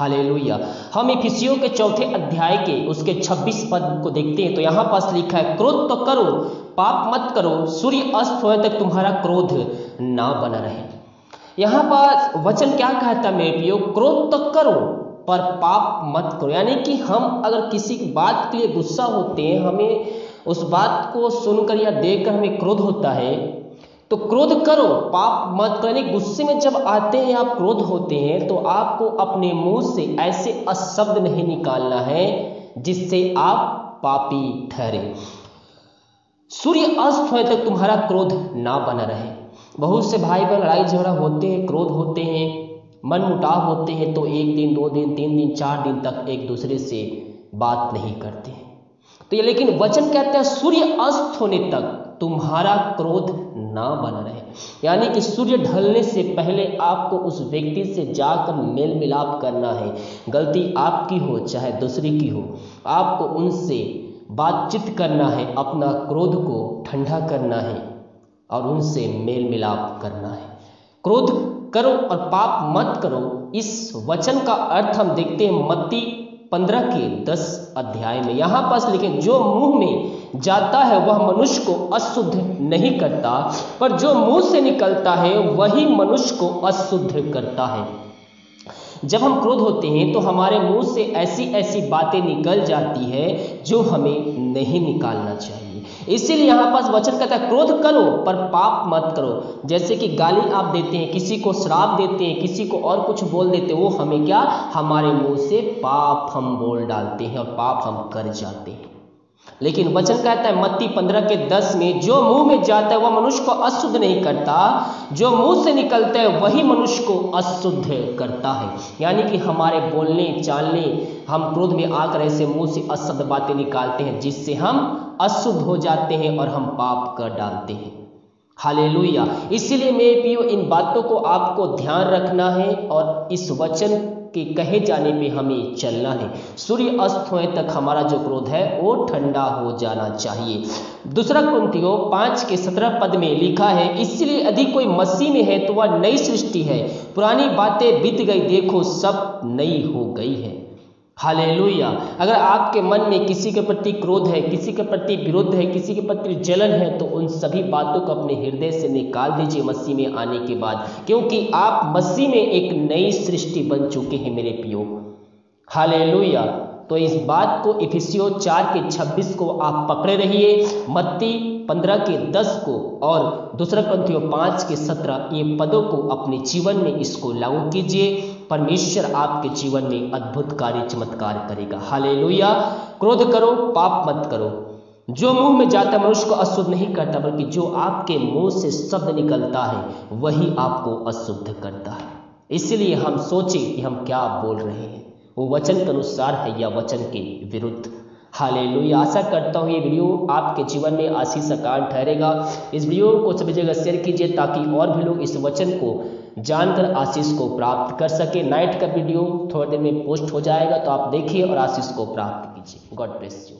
Hallelujah. हम इफिसियों के चौथे अध्याय के, उसके 26 पद को देखते हैं तो यहाँ पास लिखा है, क्रोध तो करो, पाप मत करो, सूर्य अस्त होने तक तुम्हारा क्रोध ना बना रहे। यहाँ पर वचन क्या कहता है मेरे प्रियो, क्रोध तो करो, पर पाप मत करो। यानी कि हम अगर किसी बात के लिए गुस्सा होते हैं, हमें उस बात को सुनकर या देखकर हमें क्रोध होता है तो क्रोध करो, पाप मत करो। यानी गुस्से में जब आते हैं, आप क्रोध होते हैं तो आपको अपने मुँह से ऐसे अशब्द नहीं निकालना है, जिससे आप पापी ठहरे। सूर्य अस्त होने तक तुम्हारा क्रोध ना बना रहे। बहुत से भाई बहन लड़ाई झगड़ा होते हैं, क्रोध होते हैं, मन मुटाव होते हैं तो एक दिन, दो दिन, तीन दिन, चार दिन तक एक दूसरे से बात नहीं करते। हैं तो ये लेकिन वचन कहते हैं, सूर्य अस्त होने तक तुम्हारा क्रोध ना बना रहे। यानी कि सूर्य ढलने से पहले आपको उस व्यक्ति से जाकर मेल मिलाप करना है। गलती आपकी हो, चाहे दूसरी की हो, आपको उनसे बातचीत करना है, अपना क्रोध को ठंडा करना है और उनसे मेल मिलाप करना है। क्रोध करो और पाप मत करो। इस वचन का अर्थ हम देखते हैं, मत्ती पंद्रह के दस अध्याय में यहाँ पास लिखे, जो मुँह में जाता है, वह मनुष्य को अशुद्ध नहीं करता, पर जो मुँह से निकलता है, वही मनुष्य को अशुद्ध करता है। जब हम क्रोध होते हैं तो हमारे मुँह से ऐसी ऐसी बातें निकल जाती है जो हमें नहीं निकालना चाहिए। इसीलिए यहाँ पास वचन कहता है, क्रोध करो, पर पाप मत करो। जैसे कि गाली आप देते हैं, किसी को श्राप देते हैं, किसी को और कुछ बोल देते हैं, वो हमें क्या? हमारे मुँह से पाप हम बोल डालते हैं और पाप हम कर जाते हैं। लेकिन वचन कहता है, मत्ती पंद्रह के दस में, जो मुँह में जाता है, वह मनुष्य को अशुद्ध नहीं करता। जो मुँह से निकलता है, वही मनुष्य को अशुद्ध करता है। यानी कि हमारे बोलने, चालने, हम क्रोध में आकर ऐसे मुँह से अशुद्ध बातें निकालते हैं, जिससे हम अशुद्ध हो जाते हैं और हम पाप कर डालते हैं। हालेलुया। इसीलिए मेरे पियो इन बातों को आपको ध्यान रखना है और इस वचन के कहे जाने पे हमें चलना है। सूर्य अस्त होने तक हमारा जो क्रोध है, वो ठंडा हो जाना चाहिए। दूसरा कुंतियों पाँच के सत्रह पद में लिखा है, इसलिए यदि कोई मसीह में है तो वह नई सृष्टि है। पुरानी बातें बीत गई, देखो सब नई हो गई है। हालेलुया। अगर आपके मन में किसी के प्रति क्रोध है, किसी के प्रति विरोध है, किसी के प्रति जलन है तो उन सभी बातों को अपने हृदय से निकाल दीजिए मसीह में आने के बाद, क्योंकि आप मसीह में एक नई सृष्टि बन चुके हैं मेरे पियो हालेलुया। तो इस बात को इफिसियो चार के छब्बीस को आप पकड़े रहिए, मत्ती पंद्रह के दस को और दूसरा पंथियों पाँच के सत्रह, ये पदों को अपने जीवन में इसको लागू कीजिए। परमेश्वर आपके जीवन में अद्भुत कार्य चमत्कार करेगा। हाले क्रोध करो, पाप मत करो। जो मुँह में जाता मनुष्य को अशुद्ध नहीं करता, बल्कि जो आपके मुँह से शब्द निकलता है, वही आपको अशुद्ध करता है। इसलिए हम सोचें कि हम क्या बोल रहे हैं। वो वचन के अनुसार है या वचन के विरुद्ध। हाले आशा करता हूँ ये वीडियो आपके जीवन में आशीष कारण ठहरेगा। इस वीडियो को सभी जगह शेयर कीजिए ताकि और भी लोग इस वचन को जानकर आशीष को प्राप्त कर सके। नाइट का वीडियो थोड़ी देर में पोस्ट हो जाएगा तो आप देखिए और आशीष को प्राप्त कीजिए। God bless you